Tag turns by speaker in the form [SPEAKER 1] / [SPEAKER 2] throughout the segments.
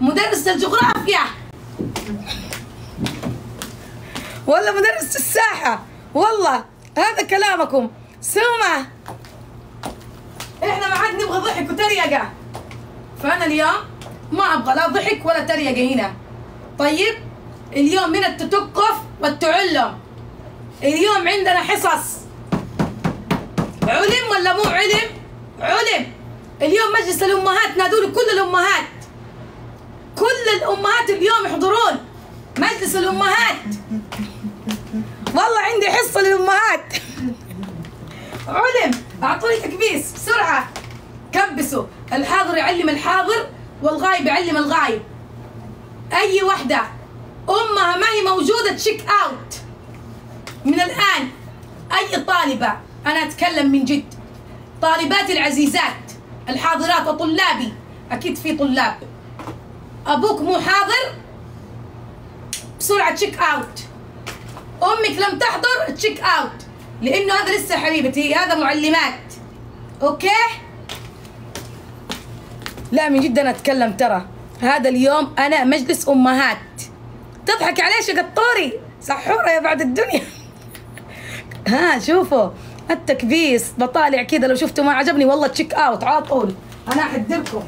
[SPEAKER 1] مدرسة الجغرافيا. ولا مدرسة الساحة. والله هذا كلامكم. سمع إحنا ما عاد نبغى ضحك وتريقة. فأنا اليوم ما أبغى لا ضحك ولا تريقة هنا. طيب اليوم من التتقف والتعلم. اليوم عندنا حصص. علم ولا مو علم؟ علم. اليوم مجلس الأمهات نادوا كل الأمهات. كل الأمهات اليوم يحضرون. مجلس الأمهات. والله عندي حصة للأمهات. علم. أعطوني تكبيس بسرعة. كبسوا. الحاضر يعلم الحاضر والغايب يعلم الغايب. أي وحدة. أمها ما هي موجودة تشيك أوت من الآن أي طالبة. أنا أتكلم من جد. طالباتي العزيزات. الحاضرات وطلابي. أكيد في طلاب. أبوك مو حاضر؟ بسرعة check out أمك لم تحضر check out لأنه هذا لسه حبيبتي هذا معلمات. okay؟ لا من جد أنا أتكلم ترى. هذا اليوم أنا مجلس أمهات. تضحك عليش يا قطوري؟ سحورة يا بعد الدنيا. ها شوفوا. التكبيس بطالع كذا لو شفتوا ما عجبني والله check out على طول أنا أحذركم.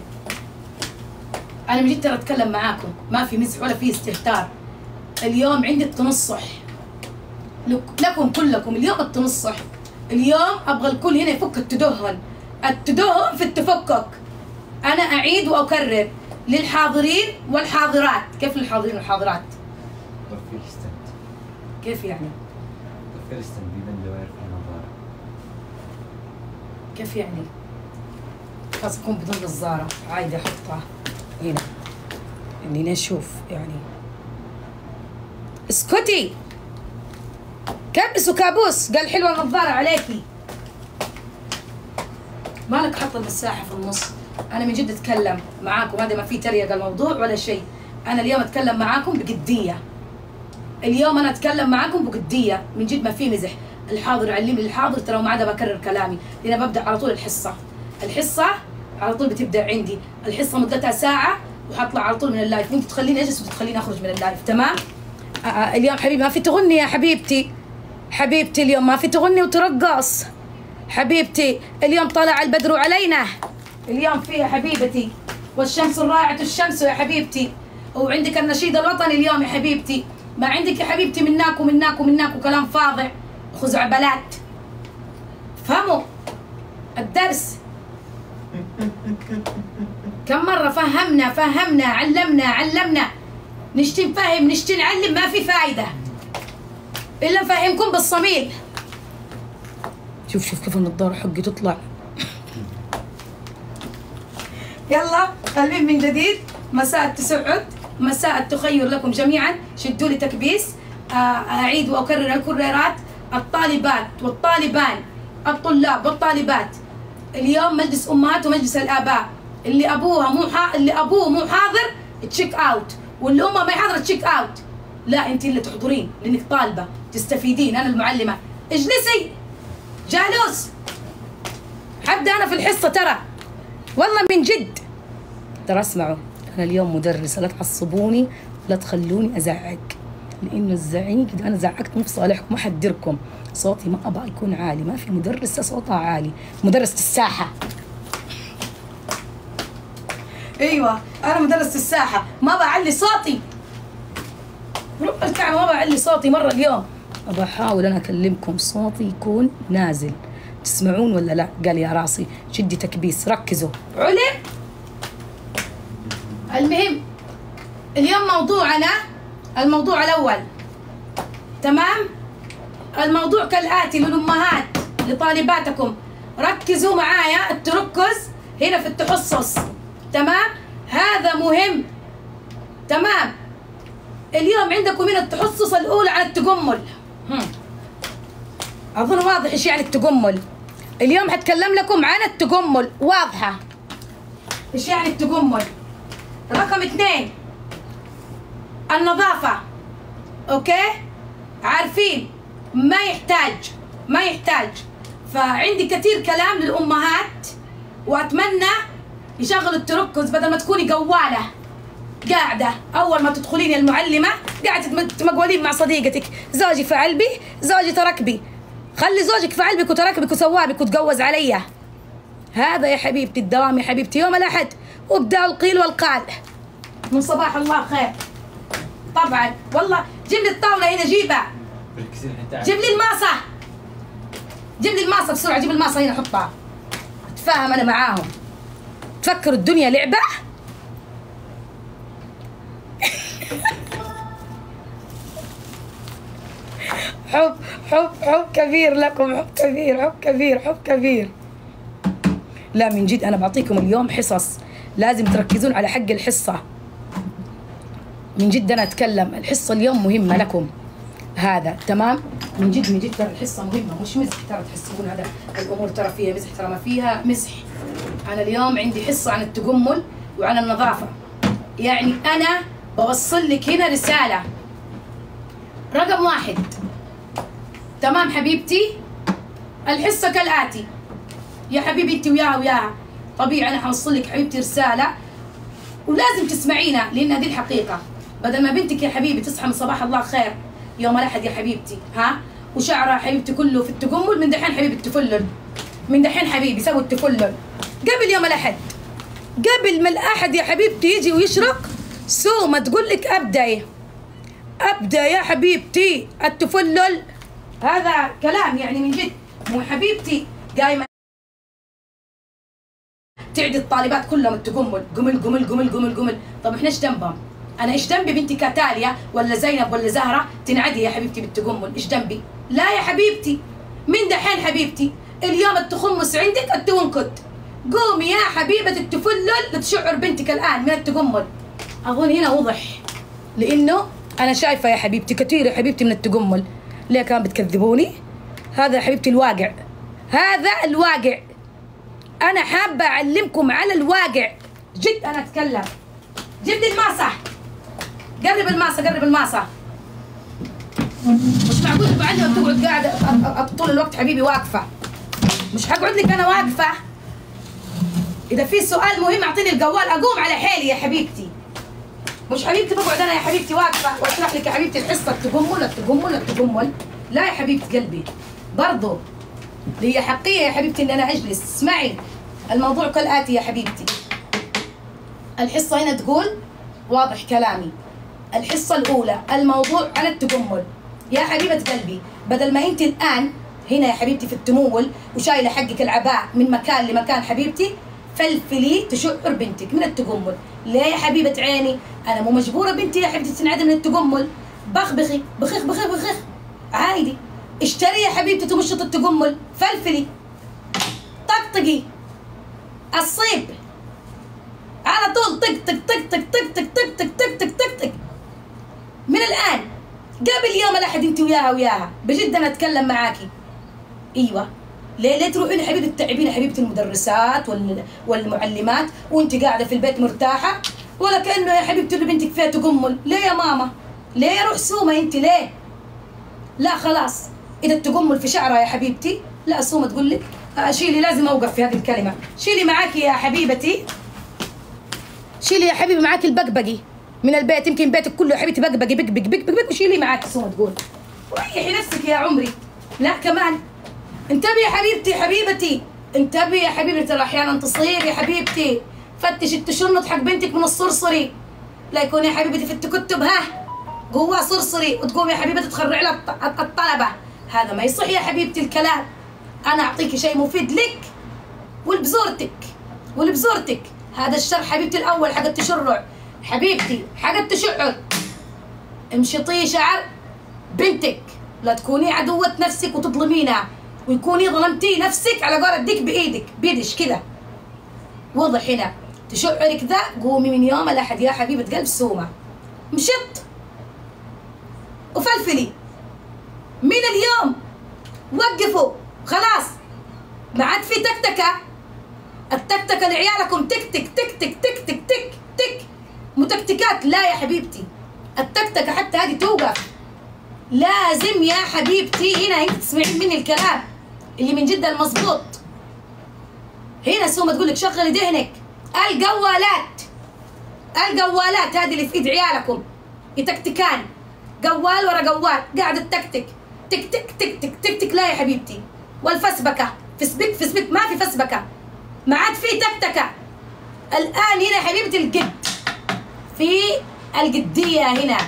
[SPEAKER 1] أنا من جد ترى أتكلم معاكم. ما في مزح ولا في استهتار. اليوم عندي التنصح. لك- لكم كلكم. اليوم التنصح. اليوم أبغى الكل هنا يفك التدهن. التدهن في التفكك. أنا أعيد وأكرر. للحاضرين والحاضرات. كيف للحاضرين والحاضرات. كيف يعني. كيف يعني؟ خلاص يكون بدون نظارة عادي أحطها. هنا إني نشوف يعني. اسكتي. كبس وكابوس قال حلوة النظارة عليكي. مالك حاطة المساحة في النص؟ أنا من جد أتكلم معاكم هذا ما في تريقة الموضوع ولا شيء. أنا اليوم أتكلم معاكم بجدية اليوم أنا أتكلم معاكم بجديه من جد ما في مزح. الحاضر علمني الحاضر ترى ما عاد بكرر كلامي. لأن ببدأ على طول الحصة. الحصة على طول بتبدأ عندي. الحصة مدتها ساعة. وحطلع على طول من ال live. وانت تخليني أجلس وتخليني أخرج من ال live. تمام؟ آه، آه، اليوم حبيبي ما في تغني يا حبيبتي. حبيبتي اليوم ما في تغني وترقص. حبيبتي اليوم طلع البدر علينا. اليوم فيها حبيبتي. والشمس الرائعة الشمس يا حبيبتي. وعندك النشيد الوطني اليوم يا حبيبتي. ما عندك يا حبيبتي مناك ومناك ومناك وكلام فاضع خزعبلات فهموا؟ الدرس. كم مرة فهمنا فهمنا علمنا علمنا. نشتي نفهم نشتي نعلم ما في فايدة. إلا نفهمكم بالصميل شوف شوف كيف النظارة حقي تطلع. يلا خلينا من جديد. مساء التسعد مساء التخير لكم جميعا. شدوا لي تكبيس. آه، أعيد وأكرر الكريرات. الطالبات والطالبان الطلاب والطالبات. اليوم مجلس أمهات ومجلس الآباء. اللي أبوها مو. اللي أبوه مو حاضر تشيك أوت واللي أمها ما هي حاضرة تشيك أوت لا أنت اللي تحضرين لأنك طالبة تستفيدين. أنا المعلمة. اجلسي. جالوس. حبدا أنا في الحصة ترى. والله من جد. ترى اسمعوا أنا اليوم مدرسة لا تعصبوني لا تخلوني ازعق لأنه الزعيق اذا أنا زعقت مو في صالحكم احذركم صوتي ما أبغى يكون عالي ما في مدرسة صوتها عالي. مدرسة الساحة. أيوه أنا مدرسة الساحة ما بعلي صوتي. رب الكعبة ما بعلي صوتي مرة اليوم. أبغى أحاول أنا أكلمكم صوتي يكون نازل. تسمعون ولا لا؟ قال يا راسي شدي تكبيس ركزوا. علم؟ المهم اليوم موضوعنا الموضوع الأول. تمام؟ الموضوع كالآتي للأمهات لطالباتكم. ركزوا معايا التركز هنا في التخصص. تمام؟ هذا مهم. تمام. اليوم عندكم من التخصص الأولى عن التجمل. أظن واضح إيش يعني التجمل. اليوم هتكلم لكم عن التجمل. واضحة. إيش يعني التجمل؟ رقم اثنين. النظافة. okay؟ عارفين. ما يحتاج. ما يحتاج. فعندي كثير كلام للأمهات وأتمنى يشغلوا التركز بدل ما تكوني قوالة. قاعدة. أول ما تدخلين يا المعلمة قاعدة تمقولين مع صديقتك. زوجي فعل بي زوجي ترك بي خلي زوجك فعل بك وترك بك وسوى بك وتجوز عليا هذا يا حبيبتي الدوام يا حبيبتي يوم الأحد. وابدأ القيل والقال. من صباح الله خير. طبعا. والله جيب لي الطاولة هنا جيبها. جيب لي الماصة جيب لي الماصة بسرعة جيب الماصة هنا حطها. أتفاهم أنا معاهم. تفكر الدنيا لعبة؟ حب حب حب كبير لكم حب كبير حب كبير حب كبير. لا من جد أنا بعطيكم اليوم حصص لازم تركزون على حق الحصة. من جد أنا أتكلم الحصة اليوم مهمة لكم. هذا تمام؟ من جد من جد ترى الحصة مهمة. مش مزح ترى تحسبون هذا الأمور ترى فيها مزح ترى ما فيها مزح أنا اليوم عندي حصة عن التجمل وعن النظافة. يعني أنا بوصل لك هنا رسالة. رقم واحد. تمام حبيبتي؟ الحصة كالآتي. يا حبيبي أنت وياها وياها طبيعي أنا حوصل لك حبيبتي رسالة. ولازم تسمعينا لأن هذه الحقيقة. بدل ما بنتك يا حبيبي تصحى من صباح الله خير يوم الأحد يا حبيبتي ها؟ وشعرها حبيبتي كله في التجمل من دحين حبيبي التفلل. من دحين حبيبي سوي التفلل. قبل يوم الأحد. قبل ما الأحد يا حبيبتي يجي ويشرق سومة تقول لك أبدأ. أبدأ يا حبيبتي. التفلل هذا كلام يعني من جد. مو حبيبتي. قايمه تعدي الطالبات كلهم التجمل جمل جمل جمل جمل جمل طب إحنا إيش ذنبهم؟ أنا إيش ذنبي بنتي كاتاليا ولا زينب ولا زهرة تنعدي يا حبيبتي بالتجمل إيش ذنبي؟ لا يا حبيبتي. من دحين حبيبتي؟ اليوم التخمس عندك التونكت قومي يا حبيبة التفلل تشعر بنتك الآن من التجمل. أظن هنا وضح. لأنه أنا شايفة يا حبيبتي كثير يا حبيبتي من التجمل. ليه كان بتكذبوني؟ هذا يا حبيبتي الواقع. هذا الواقع. أنا حابة أعلمكم على الواقع. جد أنا أتكلم. جيب لي الماسة. قرب الماسة قرب الماسة. مش معقول بعلمك تقعد أ- طول الوقت حبيبي واقفة. مش حقعد لك أنا واقفة. إذا في سؤال مهم أعطيني الجوال أقوم على حيلي يا حبيبتي. مش حبيبتي بقعد أنا يا حبيبتي واقفة وأشرح لك يا حبيبتي الحصه التجمل التجمل التجمل لا يا حبيبه قلبي برضو. لي حقية يا حبيبتي ان أنا أجلس. اسمعي الموضوع كالاتي يا حبيبتي. الحصة هنا تقول واضح كلامي. الحصة الأولى الموضوع عن التجمل. يا حبيبة قلبي بدل ما أنت الآن هنا يا حبيبتي في التمول وشايلة حقك العباء من مكان لمكان حبيبتي فلفلي تشعر بنتك من التجمل ليه يا حبيبة عيني أنا مو مجبورة بنتي يا حبيبتي تنعدم من التجمل بخبخي بخيخ بخيخ بخيخ عادي اشتري يا حبيبتي تمشط التجمل فلفلي طقطقي الصيب على طول طق طق طق طق طق طق طق طق طق طق طق من الان قبل يوم الاحد انت وياها وياها بجد أنا اتكلم معاكي أيوه ليه ليه تروحين يا حبيبتي تتعبين يا حبيبتي المدرسات وال- والمعلمات وانت قاعدة في البيت مرتاحة؟ ولا كأنه يا حبيبتي اللي بنتك فيها تجمل ليه يا ماما؟ ليه يا روح سومه انت ليه؟ لا خلاص إذا التجمل في شعرها يا حبيبتي لا سومه تقول لك آه، شيلي لازم أوقف في هذه الكلمة. شيلي معاكي يا حبيبتي. شيلي يا حبيبي معاكي البقبقي. من البيت يمكن بيتك كله يا حبيبتي بقبقي بق بق بق بق وشيلي معاكي سومه تقول وريحي نفسك يا عمري. لا كمان انتبهي يا حبيبتي حبيبتي. انتبهي يا حبيبتي أحيانا تصير يا حبيبتي. فتش التشنط حق بنتك من الصرصري. لا يكون يا حبيبتي في التكتب ها؟ جواه صرصري وتقوم يا حبيبتي تخرع لها الط- الطلبة. هذا ما يصح يا حبيبتي الكلام. أنا اعطيكي شيء مفيد لك ولبزورتك. ولبزورتك. هذا الشرح حبيبتي الأول حق التشرع. حبيبتي حق التشعر. امشطي شعر بنتك. لا تكوني عدوة نفسك وتظلمينها ويكوني ظلمتي نفسك على قول ديك بإيدك. بيدش كده. وضح هنا. تشعرك ذا قومي من يوم الاحد يا حبيبة قلب سومة. مشط. وفلفلي. من اليوم. وقفوا. خلاص. ما عاد في تكتكة. التكتكة لعيالكم تك تك تك تك تك متكتكات. لا يا حبيبتي. التكتكة حتى هذه توقف. لازم يا حبيبتي. هنا انت تسمعين مني الكلام. اللي من جد المظبوط. هنا سومة تقول لك شغلي ذهنك الجوالات الجوالات هذه اللي في ايد عيالكم. يتكتكان. جوال ورا جوال قاعدة تكتك. تك تك تك تك تك تك لا يا حبيبتي. والفسبكة. فسبك فسبك ما في فسبكة. ما عاد في تكتكة. الآن هنا حبيبتي الجد في الجديه هنا.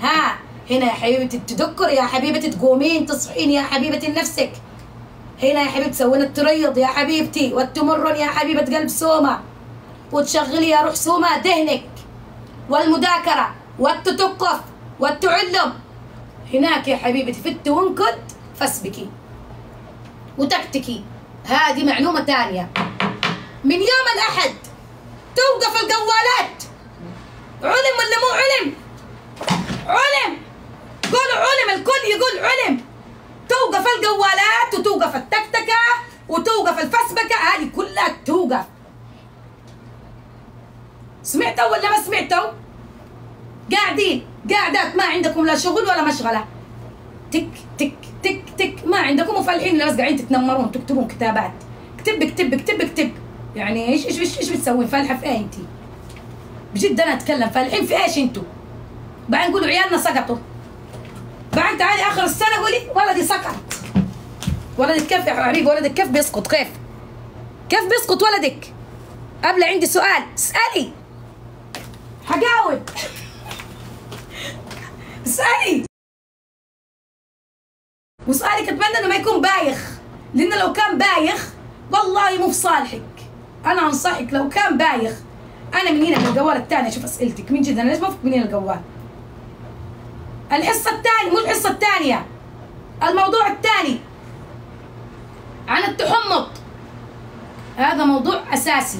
[SPEAKER 1] ها. هنا يا حبيبتي تدكر يا حبيبتي تقومين تصحين يا حبيبتي لنفسك. هنا يا حبيبتي تسوين التريض يا حبيبتي والتمرن يا حبيبة قلب سومة. وتشغلي يا روح سومة دهنك والمذاكرة والتتقف والتعلم. هناك يا حبيبتي في التونكد فاسبكي وتكتكي. هذه معلومة ثانية. من يوم الأحد توقف الجوالات علم ولا مو علم؟ علم. قولوا علم الكل يقول علم. توقف الجوالات وتوقف التكتكة وتوقف الفسبكة. هذه كلها توقف. سمعتوا ولا ما سمعتوا؟ قاعدين. قاعدات ما عندكم لا شغل ولا مشغلة. تك تك تك تك. ما عندكم وفالحين بس قاعدين تتنمرون تكتبون كتابات. اكتب اكتب اكتب اكتب. يعني إيش إيش إيش, إيش بتسوين؟ فالحة في إيه انت بجد أنا أتكلم. فالحين في إيش أنتوا؟ بعدين نقولوا عيالنا سقطوا. بعدين تعالي آخر السنة قولي ولدي سقط ولدك كيف يا حبيبي؟ ولدك كيف بيسقط كيف؟ كيف بيسقط ولدك؟ قبل عندي سؤال. اسألي. حجاوب اسألي. وسؤالك اتمنى إنه ما يكون بايخ. لأنه لو كان بايخ والله مو في صالحك. أنا أنصحك لو كان بايخ. أنا من هنا من الجوال الثاني أشوف أسئلتك. من جد أنا ليش ما من هنا الجوال؟ الحصة الثانية مو الحصة الثانية الموضوع الثاني عن التحمض. هذا موضوع أساسي.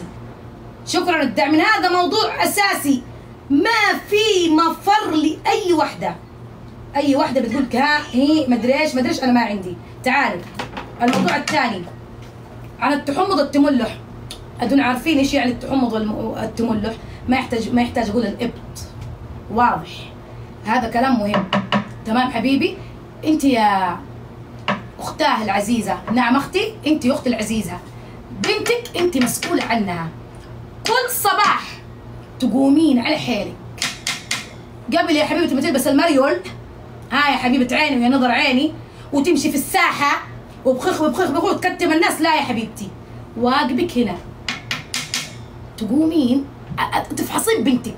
[SPEAKER 1] شكرا الدعم من هذا موضوع أساسي. ما في مفر لأي وحدة. أي وحدة بتقول ها هي مدري إيش مدري إيش أنا ما عندي. تعالوا الموضوع الثاني عن التحمض والتملح أدون عارفين إيش يعني التحمض والتملح ما يحتاج ما يحتاج أقول الإبط. واضح. هذا كلام مهم. تمام حبيبي؟ انت يا أختاه العزيزة. نعم أختي انت أختي العزيزة. بنتك انت مسؤولة عنها. كل صباح تقومين على حيلك. قبل يا حبيبتي ما تلبس المريول ها يا حبيبة عيني ويا نظر عيني وتمشي في الساحة وبخخ وبخخ بخخ وتكتم الناس. لا يا حبيبتي. واجبك هنا. تقومين تفحصين بنتك.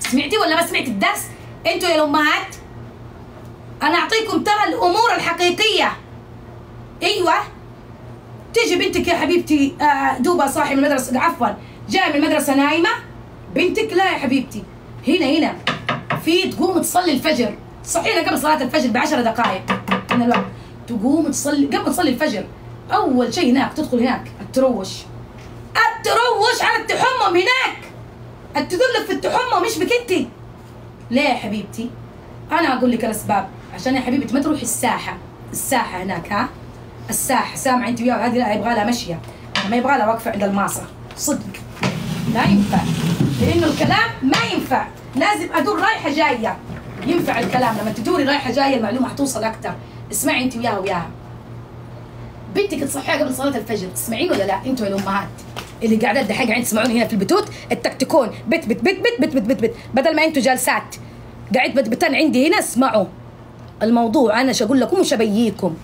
[SPEAKER 1] سمعتي ولا ما سمعتي الدرس؟ أنتوا يا الامهات أنا أعطيكم ترى الأمور الحقيقية. أيوه. تيجي بنتك يا حبيبتي آه، دوبها صاحي من المدرسة عفوا جاية من المدرسة نايمة بنتك لا يا حبيبتي. هنا هنا. في تقوم تصلي الفجر. تصحينا قبل صلاة الفجر بعشر دقائق. من الوقت تقوم تصلي قبل تصلي الفجر. أول شيء هناك تدخل هناك. التروش. التروش على التحمم هناك. التدلك في التحمم مش بك أنت؟ ليه يا حبيبتي أنا أقول لك الأسباب عشان يا حبيبتي ما تروحي الساحة. الساحة هناك ها؟ الساحة سامعه أنت وياها هذه لا يبغى لها مشية. ما يبغى لها واقفه عند الماصة. صدق. لا ينفع. لأنه الكلام ما ينفع. لازم أدور رايحة جاية. ينفع الكلام لما تدوري رايحة جاية المعلومة حتوصل أكثر اسمعي أنت وياها وياها. بنتك تصحيها قبل صلاة الفجر تسمعين ولا لا؟ أنتوا الأمهات. اللي قاعدات دحين قاعدين تسمعوني هنا في البتوت التكتكون بت بت بت بت بت بت بت, بت. بدل ما أنتوا جالسات قاعد بتبتن عندي هنا اسمعوا. الموضوع أنا أقول لكم وش ابييكم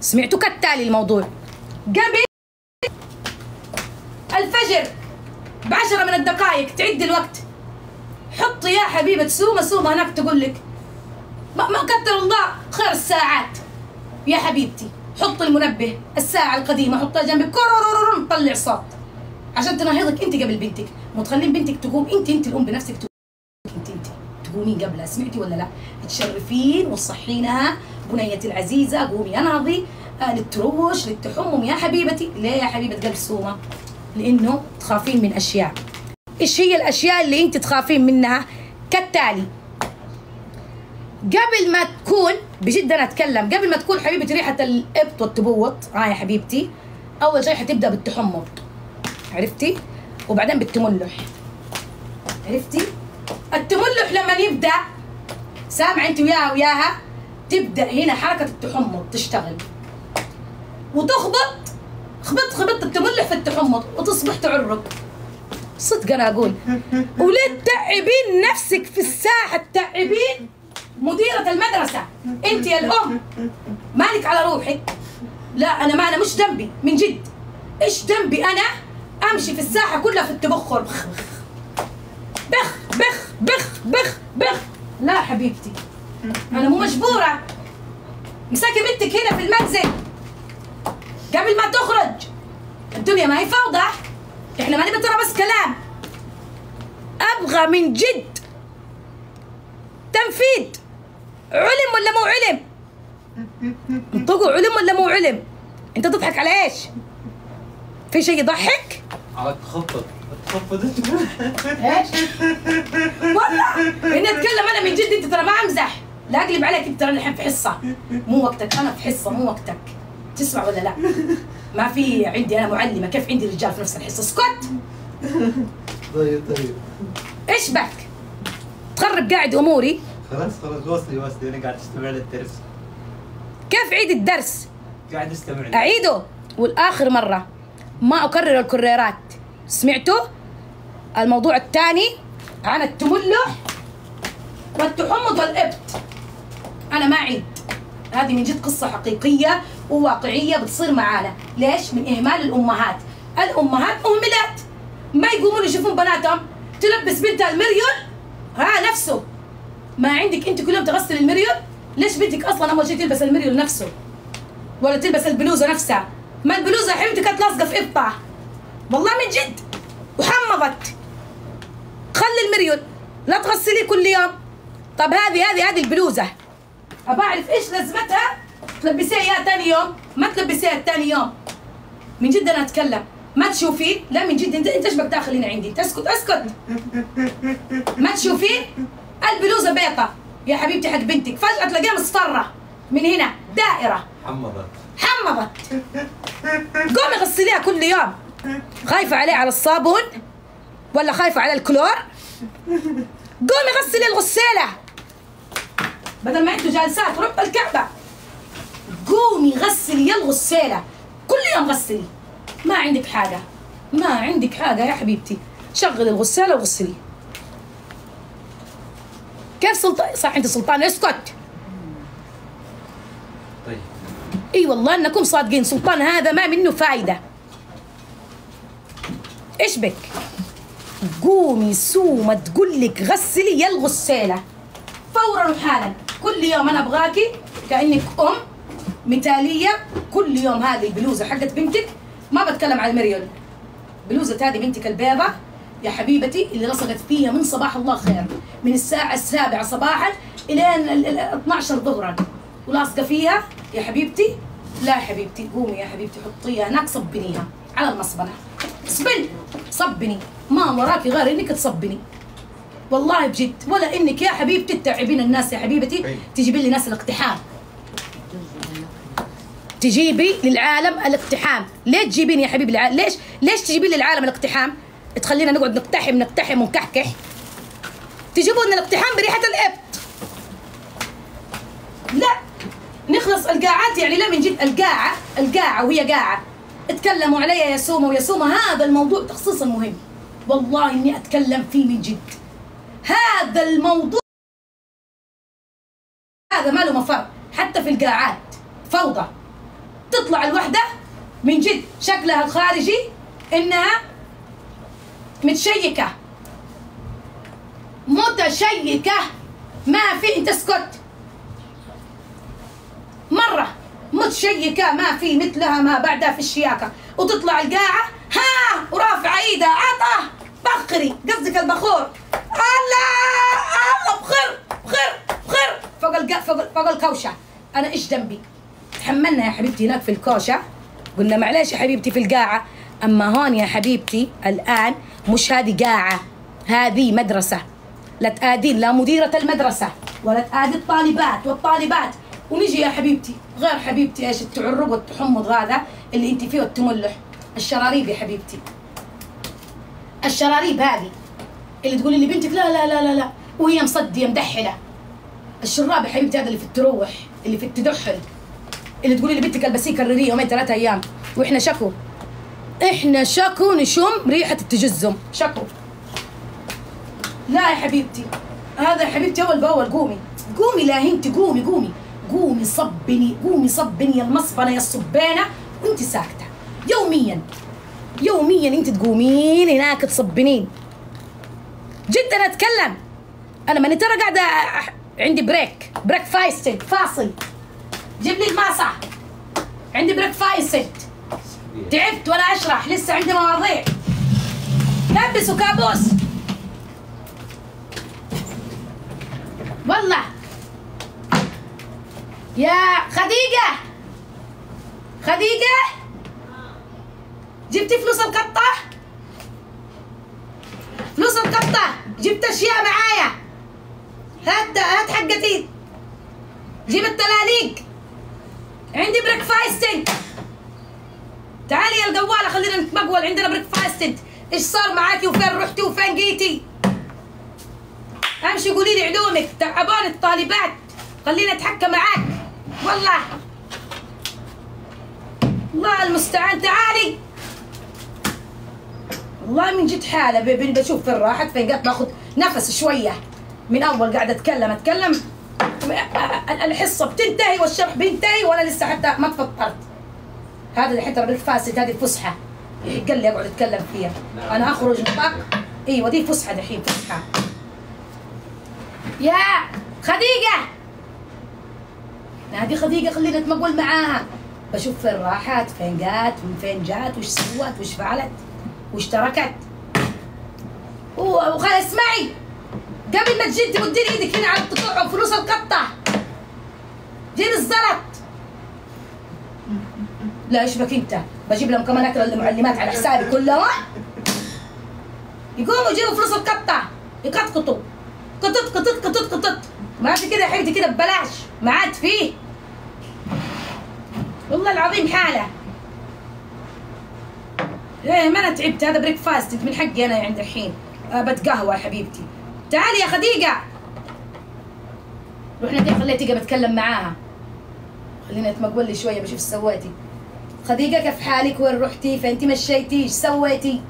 [SPEAKER 1] سمعتوا كالتالي الموضوع. قبل الفجر بعشرة من الدقائق تعد الوقت. حطي يا حبيبة سومة سومة هناك تقول لك. ما, ما كتر الله خير الساعات. يا حبيبتي. حط المنبه الساعة القديمة حطها جنبك. كررررر طلع صوت. عشان تنهضك انت قبل بنتك. مو تخلين بنتك تقوم انت انت الأم بنفسك تقوم انت انت. تقومين قبلها. سمعتي ولا لا؟ تشرفين وتصحينها بنيتي العزيزة قومي انهضي آه للتروش للتحمم. يا حبيبتي. ليه يا حبيبة قلب سومة لأنه تخافين من أشياء. إيش هي الأشياء اللي انت تخافين منها؟ كالتالي قبل ما تكون بجد أنا أتكلم قبل ما تكون حبيبتي ريحة الإبط والتبوط. ها يا حبيبتي. أول شيء حتبدأ بالتحمض عرفتي؟ وبعدين بالتملح. عرفتي؟ التملح لما يبدأ سامعه أنت وياها وياها؟ تبدأ هنا حركة التحمض تشتغل. وتخبط خبط خبط التملح في التحمض وتصبح تعرق. صدق أنا أقول. وليه تتعبين نفسك في الساحة تتعبين مديرة المدرسة. انت يا الأم. مالك على روحك؟ لا أنا ما أنا مش ذنبي من جد. إيش ذنبي أنا؟ أمشي في الساحة كلها في التبخر. بخ بخ بخ بخ بخ. بخ لا حبيبتي. أنا مو مجبورة. مساكي بنتك هنا في المنزل. قبل ما تخرج. الدنيا ما هي فوضى. إحنا ما نبي ترى بس كلام. أبغى من جد تنفيذ. علم ولا مو علم؟ انطقوا علم ولا مو علم؟ انت تضحك على إيش؟ في شيء يضحك؟
[SPEAKER 2] على تخفض تخفض
[SPEAKER 1] إيش؟ والله! إني أتكلم أنا من جد أنت ترى ما أمزح. لا أقلب عليك أنت ترى الحين في حصة. مو وقتك أنا في حصة مو وقتك. تسمع ولا لا؟ ما في عندي أنا معلمة. كيف عندي رجال في نفس الحصة؟ اسكت!
[SPEAKER 2] طيب طيب.
[SPEAKER 1] إيش بك؟ تخرب قاعد أموري.
[SPEAKER 2] خلاص خلاص وصلي وصلي أنا قاعد استمع للدرس.
[SPEAKER 1] كيف عيد الدرس؟
[SPEAKER 2] قاعد استمع له.
[SPEAKER 1] أعيده؟ والآخر مرة. ما أكرر الكريرات. سمعتوا؟ الموضوع الثاني عن التملح والتحمض والإبت. أنا ما أعيد. هذه من جد قصة حقيقية وواقعية بتصير معانا. ليش؟ من إهمال الأمهات. الأمهات اهملت ما يقومون يشوفون بناتهم. تلبس بنتها المريول ها نفسه. ما عندك انت كل يوم تغسل المريول ليش بنتك أصلا اول شيء تلبس المريول نفسه؟ ولا تلبس البلوزة نفسها؟ ما البلوزة حبيبتي كانت لاصقه في ابطها والله من جد وحمضت. خلي المريول لا تغسليه كل يوم. طب هذه هذه هذه البلوزة. ابى أعرف إيش لازمتها؟ تلبسيها إياها ثاني يوم. ما تلبسيها ثاني يوم. من جد أنا أتكلم. ما تشوفي لا من جد انت أنت إيش بك داخل هنا عندي؟ تسكت اسكت. ما تشوفي البلوزة بيضة يا حبيبتي حق بنتك. فجأة تلاقيها مصفرة من هنا دائرة.
[SPEAKER 2] حمضت.
[SPEAKER 1] حمضت. قومي غسليها كل يوم. خايفة عليه على الصابون ولا خايفة على الكلور؟ قومي غسلي الغسالة. بدل ما أنتوا جالسات رب الكعبة. قومي غسلي الغسالة. كل يوم غسلي. ما عندك حاجة. ما عندك حاجة يا حبيبتي. شغلي الغسالة وغسلي. كيف سلطان صح أنت سلطان اسكت.
[SPEAKER 2] طيب.
[SPEAKER 1] إي والله إنكم صادقين سلطان هذا ما منه فايدة. إيش بك؟ قومي سومة تقول لك غسلي يا الغسالة فورا وحالا. كل يوم أنا أبغاكي كأنك أم مثالية كل يوم هذه البلوزة حقت بنتك. ما بتكلم على المريول بلوزة هذه بنتك البيضة. يا حبيبتي اللي لصقت فيها من صباح الله خير. من الساعة السابعة صباحا ال- 12 ظهرا. ولاصقة فيها يا حبيبتي لا يا حبيبتي قومي يا حبيبتي حطيها هناك صبنيها على المصبنة. صبن صبني. ما وراكي غير إنك تصبني. والله بجد ولا إنك يا حبيبتي تتعبين الناس يا حبيبتي. تجيبين لي ناس الاقتحام. تجيبي للعالم الاقتحام. ليه تجيبين يا حبيبي ليش ليش تجيبين للعالم الاقتحام؟ تخلينا نقعد نقتحم نقتحم ونكحكح. تجيبوا لنا الاقتحام بريحة الابت لا نخلص القاعات يعني لا من جد القاعة القاعة وهي قاعة. اتكلموا عليها يا سومة ويا سومة. هذا الموضوع تخصيصا مهم. والله إني أتكلم فيه من جد. هذا الموضوع هذا ما له مفر. حتى في القاعات فوضى. تطلع الوحدة من جد. شكلها الخارجي إنها متشيكة. متشيكة. ما في انت اسكت. مرة متشيكة ما في مثلها ما بعدها في الشياكة. وتطلع القاعة ها ورافعة إيدها عطا. بخري قصدك البخور. الله الله بخر بخر بخر فوق الق... فوق, فوق الكوشة. أنا إيش ذنبي؟ تحملنا يا حبيبتي هناك في الكوشة؟ قلنا معلش يا حبيبتي في القاعة. أما هون يا حبيبتي الآن مش هذه قاعة هذه مدرسة. لا تآدين لا مديرة المدرسة ولا تآدي الطالبات والطالبات. ونجي يا حبيبتي غير حبيبتي إيش التعرق والتحمض هذا اللي أنت فيه والتملح. الشراريب يا حبيبتي. الشراريب هذه اللي تقولي لي بنتك لا لا لا لا لا. وهي مصدية مدحلة. الشراب يا حبيبتي هذا اللي في التروح اللي في التدحل اللي تقولي لي بنتك البسيه كرريه يومين ثلاثة أيام. وإحنا شكو؟ إحنا شكو نشم ريحة التجزم. شكو؟ لا يا حبيبتي هذا يا حبيبتي أول بأول قومي قومي لا أنت قومي قومي قومي صبني قومي صبني يا المصبنة يا الصبانة وأنت ساكتة. يوميا يوميا أنت تقومين هناك تصبنين. جدا أتكلم. أنا ماني ترى قاعدة عندي break breakfast فاصل. جيب لي الماسة. عندي breakfast تعبت وأنا أشرح لسه عندي مواضيع. كابس وكابوس والله. يا خديجة. خديجة. جبتي فلوس القطة فلوس القطة جبت أشياء معايا. هات هات حقتي. جيب التلاليق. عندي بريك فايستنج تعالي يا القوالة خلينا نتمقول. عندنا بريك فاستد إيش صار معاكي؟ وفين رحتي؟ وفين جيتي؟ امشي قولي لي علومك. تعبان الطالبات. خلينا اتحكى معاك. والله. الله المستعان. تعالي. والله من جد حالة. ب- ب- بشوف فين راحت فين قاعد باخذ نفس شوية. من أول قاعدة أتكلم أتكلم. الحصة بتنتهي والشرح بينتهي وأنا لسه حتى ما تفطرت. هذا اللي حتى بالفاسد هذه الفسحة يحق لي أقعد أتكلم فيها. أنا أخرج نطاق أيوة دي فسحة دحين فسحة. يا خديجة! نادي خديجة خلينا نتمقول معاها. بشوف فين راحت فين جات من فين جات وش سوت وش فعلت وش تركت. وخل اسمعي! قبل ما تجي تمدي لي إيدك هنا على القطوع وفلوس القطة. جيب الزلط. لا إيش بك انت. بجيب لهم كمان أكل المعلمات على حسابي كلهم. يقوموا يجيبوا فلوس القطة. يقطقطوا. قطط قطط قطط قطط. ما عاد كده يا حبيبتي كده ببلاش. ما عاد فيه. والله العظيم حالة. إيه ما أنا تعبت. هذا breakfast من حقي أنا عند الحين. آه، بتقهوى يا حبيبتي. تعالي يا خديجة. رحنا كيف خليتي بتكلم معاها. خلينا نتمقول لي شوية بشوف سويتي. خديجة كيف حالك؟ وين رحتي؟ فين؟ انت مشيتي؟ إيش سويتي؟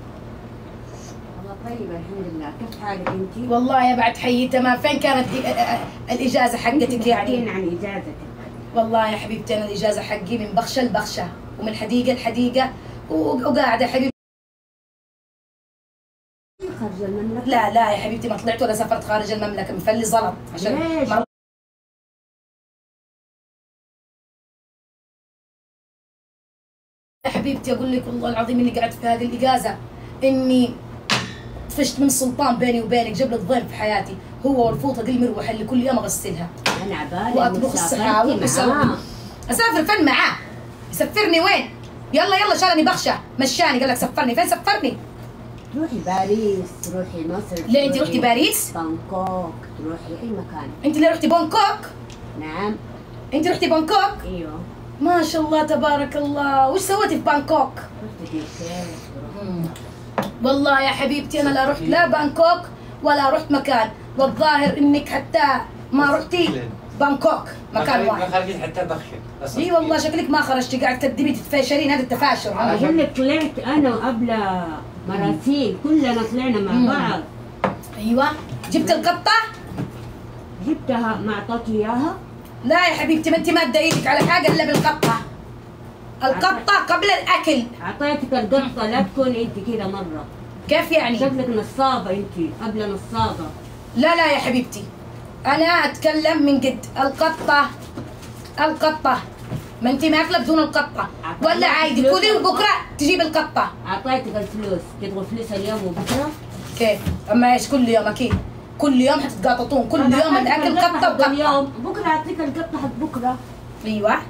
[SPEAKER 3] طيبة الحمد لله. كيف حالك انتي؟
[SPEAKER 1] والله يا بعد حيي تمام فين كانت الإجازة حقتك يعني
[SPEAKER 3] عن إجازتك.
[SPEAKER 1] والله يا حبيبتي أنا الإجازة حقي من بخشة لبخشة ومن حديقة لحديقة وقاعدة حبيبتي.
[SPEAKER 3] خارج المملكة.
[SPEAKER 1] لا لا يا حبيبتي ما طلعت ولا سافرت خارج المملكة مفلي زلط. عشان
[SPEAKER 3] ليش؟
[SPEAKER 1] ما يا حبيبتي أقول لك والله العظيم إني قعدت في هذه الإجازة إني طفشت من سلطان بيني وبينك جاب لي الضيم في حياتي. هو والفوطة دي المروحه اللي كل يوم أغسلها.
[SPEAKER 3] أنا عبالي
[SPEAKER 1] وأطبخ الصحاوي
[SPEAKER 3] وأسوي.
[SPEAKER 1] أسافر فين معاه. يسفرني وين؟ يلا يلا شالني بخشة. مشاني قال لك سفرني. فين سفرني؟
[SPEAKER 3] تروحي باريس تروحي مصر
[SPEAKER 1] ليه
[SPEAKER 3] أنت
[SPEAKER 1] رحتي باريس؟
[SPEAKER 3] بانكوك تروحي أي مكان.
[SPEAKER 1] أنت اللي رحتي بونكوك
[SPEAKER 3] نعم.
[SPEAKER 1] أنت رحتي بونكوك
[SPEAKER 3] أيوه.
[SPEAKER 1] ما شاء الله تبارك الله. وش سويتي في بانكوك؟
[SPEAKER 3] رحت
[SPEAKER 1] والله يا حبيبتي أنا لا رحت لا بانكوك ولا رحت مكان. والظاهر إنك حتى ما رحتي بانكوك مكان
[SPEAKER 2] ما
[SPEAKER 1] واحد.
[SPEAKER 2] خارجين حتى بخشة أصلاً.
[SPEAKER 1] إي والله شكلك ما خرجتي قاعد تكذبي تتفاشرين هذا التفاشر.
[SPEAKER 3] أقول لك طلعت أنا وقبل مراسيل كلنا طلعنا. مع بعض.
[SPEAKER 1] أيوه. جبت القطة؟
[SPEAKER 3] جبتها ما اعطتي إياها؟
[SPEAKER 1] لا يا حبيبتي ما أنت ماده إيدك على حاجة إلا بالقطة. القطة قبل الأكل.
[SPEAKER 3] أعطيتك القطة لا تكون أنت كذا مرة.
[SPEAKER 1] كيف يعني؟
[SPEAKER 3] شكلك نصابة أنت قبل نصابة.
[SPEAKER 1] لا لا يا حبيبتي. أنا أتكلم من قد القطة القطة. ما أنت ماكله بدون القطة. ولا عادي. كلي وبكره تجيب القطة.
[SPEAKER 3] أعطيتك الفلوس. تبغى فلوس اليوم وبكرة؟
[SPEAKER 1] كيف؟ أما إيش كل يوم؟ أكيد. كل يوم حتتقاططون. كل
[SPEAKER 3] أنا
[SPEAKER 1] يوم
[SPEAKER 3] أعطيتك
[SPEAKER 1] الأكل
[SPEAKER 3] القطة
[SPEAKER 1] قطة
[SPEAKER 3] حق
[SPEAKER 1] وقطة.
[SPEAKER 3] اليوم. بكرة أعطيك القطة حق بكرة.
[SPEAKER 1] أيوه.
[SPEAKER 3] إيش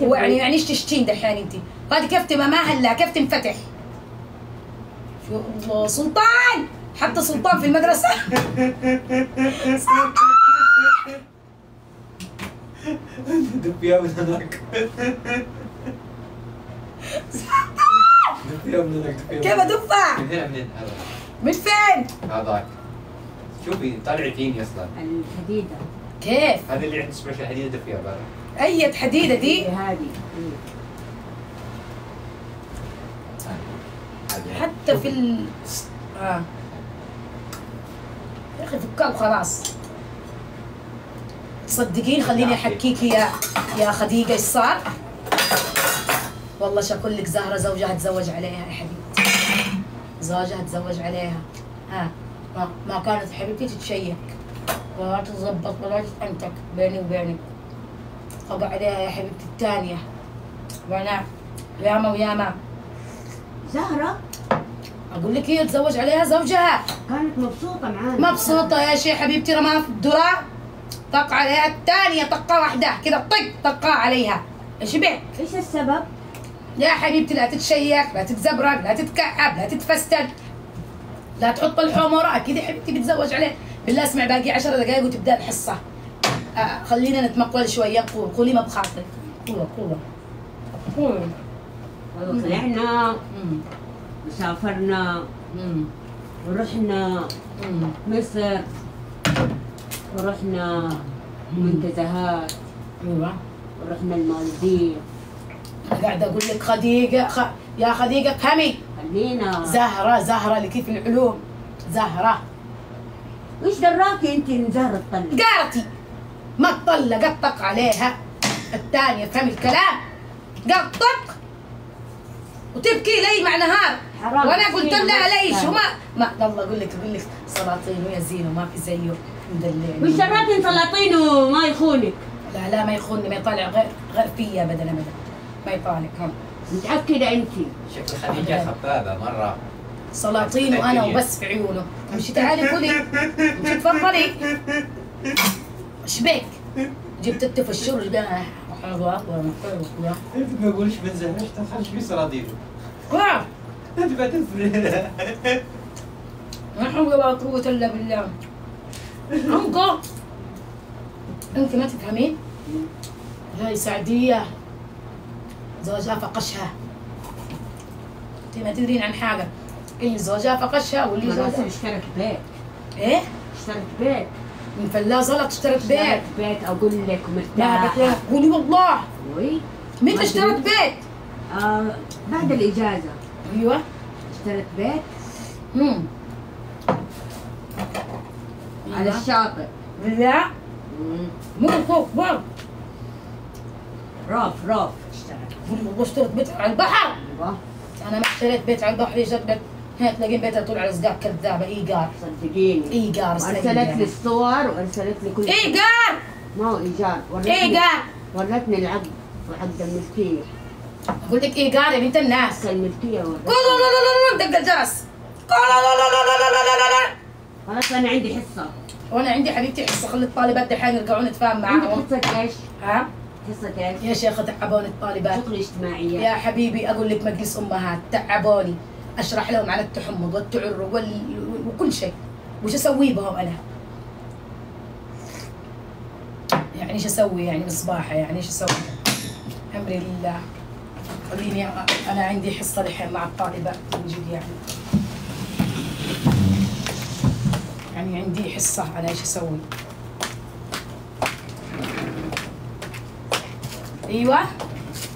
[SPEAKER 1] ويعني؟ يعني إيش تشتين دحين انت؟ هذه كيف تبقى ما هلا كيف تنفتح شو الله سلطان! حتى سلطان في المدرسة. سلطان!
[SPEAKER 2] دفيها من هناك دفيها من هناك
[SPEAKER 1] كيف ادفع
[SPEAKER 2] من هنا من هنا.
[SPEAKER 1] من فين؟
[SPEAKER 2] هذاك. شوفي طالع فيني أصلا.
[SPEAKER 3] الحديدة.
[SPEAKER 1] كيف؟
[SPEAKER 2] هذا اللي عنده سبيشل حديده دفيها بعد
[SPEAKER 1] أي حديده دي؟
[SPEAKER 3] هذه
[SPEAKER 1] حتى في ال آه. يا أخي فكها وخلاص تصدقين خليني احكيكي يا يا خديجة إيش صار؟ والله شكل لك زهرة زوجها تزوج عليها يا حبيبتي. زوجها تزوج عليها. ها ما, ما كانت حبيبتي تتشيك. ولا تتظبط ولا تتأنتك بيني وبينك. قضى عليها يا حبيبتي الثانية وأنا ياما وياما.
[SPEAKER 3] زهرة؟
[SPEAKER 1] أقول لك هي تزوج عليها زوجها.
[SPEAKER 3] كانت مبسوطة معانا.
[SPEAKER 1] مبسوطة يا شيخ حبيبتي رماها في الدرة. طق عليها الثانية طقة واحدة كذا طق طقة عليها. إيش بك؟
[SPEAKER 3] إيش السبب؟
[SPEAKER 1] يا حبيبتي لا تتشيك لا تتزبرق لا تتكعب لا تتفستن. لا تحط الحمر أكيد يا حبيبتي بتزوج عليه. بالله اسمع باقي عشر دقائق وتبدأ الحصة. خلينا نتمقول شوية. قول قولي ما بخاطرك قولوا قولوا قولوا
[SPEAKER 3] والله طلعنا
[SPEAKER 1] مم.
[SPEAKER 3] ورحنا. مصر. ورحنا منتزهات.
[SPEAKER 1] أيوه.
[SPEAKER 3] ورحنا المالديف.
[SPEAKER 1] قاعدة أقول لك خديجة خ... يا خديجة افهمي
[SPEAKER 3] خلينا.
[SPEAKER 1] زهرة زهرة اللي كيف العلوم. زهرة.
[SPEAKER 3] وش دراكي أنت؟ ان زهرة تطلع؟
[SPEAKER 1] قالتي ما تطلع قطق عليها. الثانية فهم الكلام. قطق وتبكي لي مع نهار.
[SPEAKER 3] حرام
[SPEAKER 1] وأنا قلت لها
[SPEAKER 3] ما
[SPEAKER 1] ليش. وما ما والله أقول لك أقول لك سلاطين ويا زينة ما في زيه. مدلعني
[SPEAKER 3] وش دراكي سلاطين وما يخونك؟
[SPEAKER 1] لا لا ما يخونني ما يطالع غير غير فيا ابدا ابدا. ما يطالع. هم
[SPEAKER 3] متأكدة أنت؟
[SPEAKER 2] شكل خديجة خبابة مرة.
[SPEAKER 1] سلاطين وأنا وبس في عيونه. امشي تعالي كلي امشي تفضلي. شبيك؟ جبت انت في الشغل ده من ولا
[SPEAKER 2] مقطوعة أنت ما تقولش ما تزهقش تخرج في صراديل
[SPEAKER 1] كوع؟
[SPEAKER 2] أنت ما
[SPEAKER 1] تفرق ما حول ولا قوة الا بالله. انقى أنت ما تفهمين؟ هاي سعدية. زوجها فقشها. أنت ما تدرين عن حاجة. اللي زوجها فقشها واللي زوجها.
[SPEAKER 3] اشترك بيت
[SPEAKER 1] إيه؟
[SPEAKER 3] اشترك بيت
[SPEAKER 1] من فلاس غلط اشترت بيت.
[SPEAKER 3] بيت أقول لك
[SPEAKER 1] ما
[SPEAKER 3] مرتاحة
[SPEAKER 1] بك قولي والله.
[SPEAKER 3] وي؟
[SPEAKER 1] متى اشترت. بيت؟
[SPEAKER 3] آه بعد الإجازة.
[SPEAKER 1] أيوه.
[SPEAKER 3] اشترت بيت؟
[SPEAKER 1] امم
[SPEAKER 3] على الشاطئ.
[SPEAKER 1] لا.
[SPEAKER 3] مم.
[SPEAKER 1] مو فوق بعض
[SPEAKER 3] راف راف اشترت
[SPEAKER 1] قولي والله اشترت بيت على البحر.
[SPEAKER 3] أيوه.
[SPEAKER 1] أنا ما اشتريت بيت على البحر اشتريت بيت هنا تلاقين بيتها طول على صقاع كذابه ايجار
[SPEAKER 3] صدقيني
[SPEAKER 1] ايجار
[SPEAKER 3] ارسلت لي الصور وارسلت لي كل
[SPEAKER 1] ايجار
[SPEAKER 3] ما هو ايجار
[SPEAKER 1] ايجار
[SPEAKER 3] ورتني العقد وعقد الملكيه
[SPEAKER 1] أقول لك ايجار يا بنت الناس الملكيه
[SPEAKER 3] ورتني
[SPEAKER 1] قول دق الجرس
[SPEAKER 3] خلاص أنا عندي حصه
[SPEAKER 1] وأنا عندي حبيبتي حصه خلي الطالبات دحين يرجعون نتفاهم معاهم
[SPEAKER 3] عندك حصه إيش؟
[SPEAKER 1] ها؟
[SPEAKER 3] حصه إيش؟
[SPEAKER 1] يا شيخه تعبوني الطالبات
[SPEAKER 3] شغل اجتماعيه
[SPEAKER 1] يا حبيبي أقول لك مجلس امهات تعبوني أشرح لهم عن التحمض والتعر وال... وكل شيء. وش أسوي بهم أنا؟ يعني إيش أسوي؟ يعني مصباحة يعني إيش أسوي؟ أمري لله. خليني أنا عندي حصة الحين مع الطالبات من جد يعني. يعني عندي حصة أنا إيش أسوي. أيوه.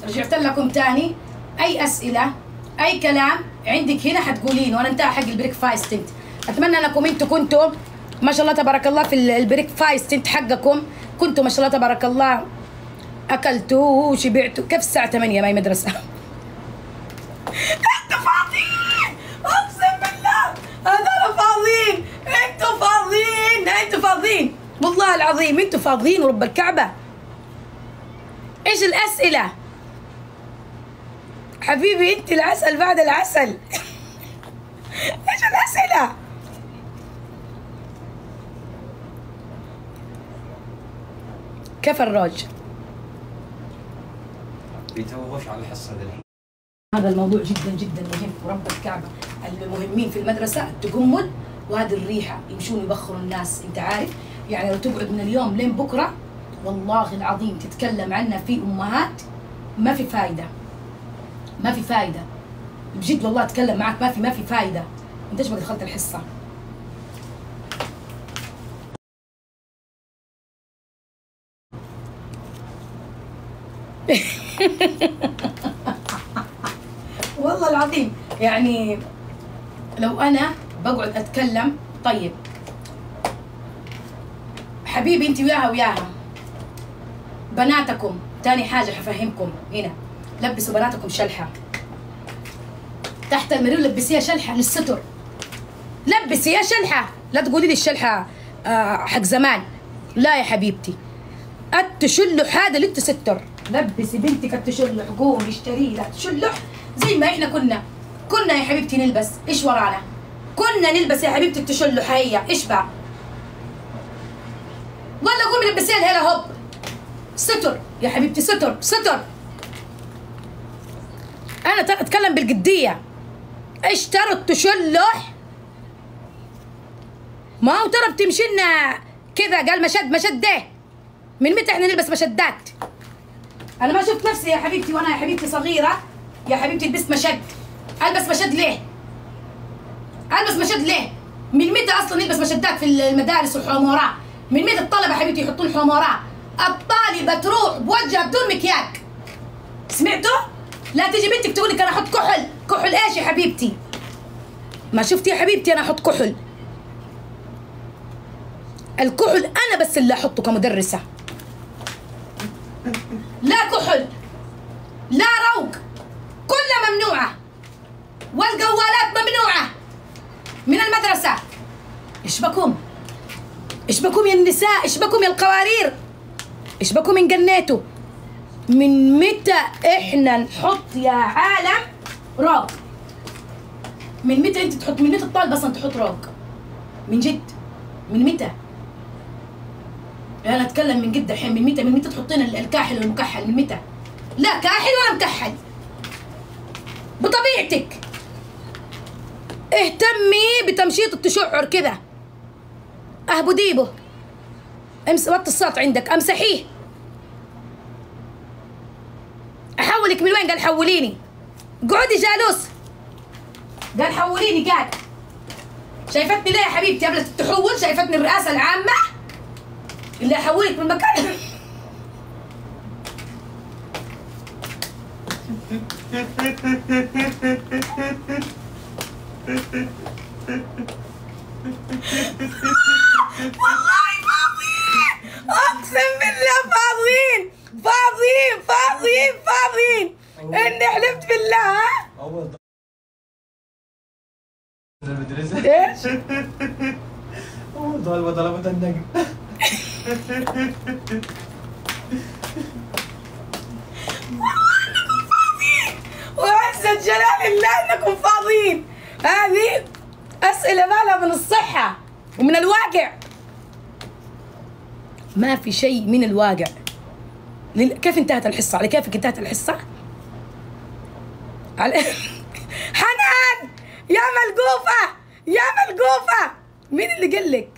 [SPEAKER 1] رجعت لكم تاني. أي أسئلة أي كلام عندك هنا حتقولين وأنا انتهى حق ال breakfast أتمنى أنكم أنتم كنتوا ما شاء الله تبارك الله في ال- ال breakfast حقكم. كنتوا ما شاء الله تبارك الله اكلتوا وشبعتوا كيف الساعة 8 ما هي مدرسة. أنتوا فاضيين! أقسم بالله! هذول فاضيين! أنتوا فاضيين! أنتوا فاضيين! والله العظيم أنتوا فاضيين ورب الكعبة. إيش الأسئلة؟ حبيبي أنت العسل بعد العسل. إيش الأسئلة؟ كيف الروج؟
[SPEAKER 2] بيتوهوش على ذي الحين
[SPEAKER 1] هذا الموضوع جدا جدا مهم. ورب الكعبة المهمين في المدرسة التجمد وهذه الريحة. يمشون يبخروا الناس أنت عارف؟ يعني لو تقعد من اليوم لين بكرة والله العظيم تتكلم عنها في أمهات ما في فايدة. ما في فايدة. بجد والله أتكلم معك ما في ما في فايدة. أنت إيش بك دخلت الحصة؟ والله العظيم. يعني لو أنا بقعد أتكلم طيب. حبيبي أنت وياها وياها. بناتكم. تاني حاجة حفهمكم. هنا. لبسوا بناتكم شلحة. تحت المريول لبسيها شلحة للستر لبسي يا شلحة. لا تقولي لي الشلحة آه حق زمان. لا يا حبيبتي. التشلح هذا اللي ستر لبسي بنتك التشلح قومي اشتري لها تشلح زي ما إحنا كنا. كنا يا حبيبتي نلبس. إيش ورانا؟ كنا نلبس يا حبيبتي التشلح هي. إيش بقى؟ ولا قومي لبسيها الهيلا هوب. ستر. يا حبيبتي ستر ستر. أنا أتكلم بالجديه اشتروا التشلح. ما هو ترى بتمشي لنا كذا قال مشد مشد ده من متى إحنا نلبس مشدات؟ أنا ما شفت نفسي يا حبيبتي وأنا يا حبيبتي صغيرة. يا حبيبتي لبست مشد. ألبس مشد ليه؟ ألبس مشد ليه؟ من متى أصلا نلبس مشدات في المدارس والحمورات من متى الطلبة حبيبتي يحطون حمورات الطالبه تروح بوجهها بدون مكياج سمعتوا؟ لا تيجي بنتك تقول لك أنا أحط كحل. كحل إيش يا حبيبتي؟ ما شفتي يا حبيبتي أنا أحط كحل. الكحل أنا بس اللي أحطه كمدرسة. لا كحل لا روق كلها ممنوعة. والجوالات ممنوعة. من المدرسة. إيش بكم؟ إيش بكم يا النساء؟ إيش بكم يا القوارير؟ إيش بكم إن جنيتوا من متى إحنا نحط يا عالم روك من متى أنت تحط من متى الطالب أصلا تحط روك من جد؟ من متى؟ أنا أتكلم من جد الحين. من متى من متى تحطين ال- الكاحل والمكحل؟ من متى؟ لا كاحل ولا مكحل. بطبيعتك. اهتمي بتمشيط التشعر كذا. اهبو ديبو امس وطي الصوت عندك. امسحيه. أحولك من وين؟ قال حوليني. قعدي جالوس. قال حوليني قال شايفتني ليه يا حبيبتي؟ قبل التحول شايفتني الرئاسة العامة؟ اللي أحولك من مكان. والله فاضيين. أقسم بالله فاضيين. فاضيين فاضيين فاضيين. إني حلفت بالله ها؟
[SPEAKER 2] أول المدرسة
[SPEAKER 1] إيش؟
[SPEAKER 2] أول طالبة طلبت النقل
[SPEAKER 1] وعزة جلال الله أنكم فاضيين. هذه أسئلة مالها من الصحة ومن الواقع. ما في شيء من الواقع. كيف انتهت الحصة؟ على كيفك انتهت الحصة؟ على حنان! يا ملقوفة! يا ملقوفة! مين اللي قال لك؟